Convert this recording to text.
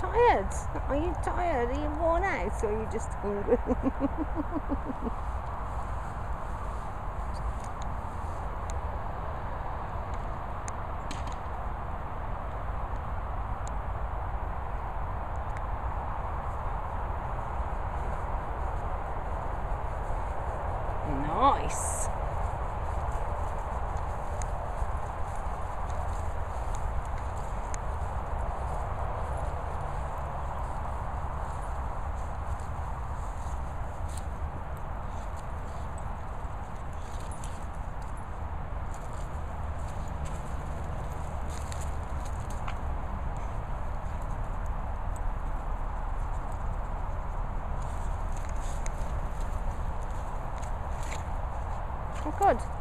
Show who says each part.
Speaker 1: tired? Are you tired? Are you worn out? Or are you just hungry? nice. Oh, good.